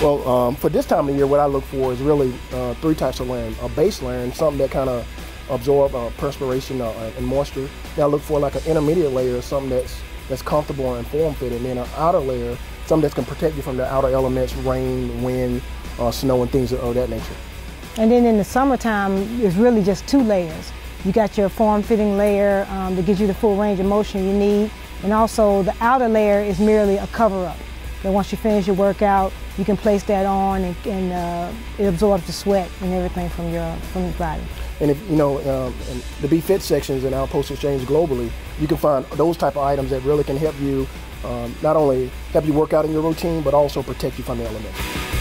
Well, um, for this time of year, what I look for is really uh, three types of land. A base layering, something that kind of absorb uh, perspiration uh, and moisture. Then I look for like an intermediate layer, something that's that's comfortable and form fitting. And then an outer layer, something that can protect you from the outer elements, rain, wind, uh, snow, and things of that nature. And then in the summertime, it's really just two layers. You got your form-fitting layer um, that gives you the full range of motion you need, and also the outer layer is merely a cover-up. That once you finish your workout, you can place that on and, and uh, it absorbs the sweat and everything from your from your body. And if you know um, the Be Fit sections in our Post Exchange globally, you can find those type of items that really can help you um, not only help you work out in your routine, but also protect you from the elements.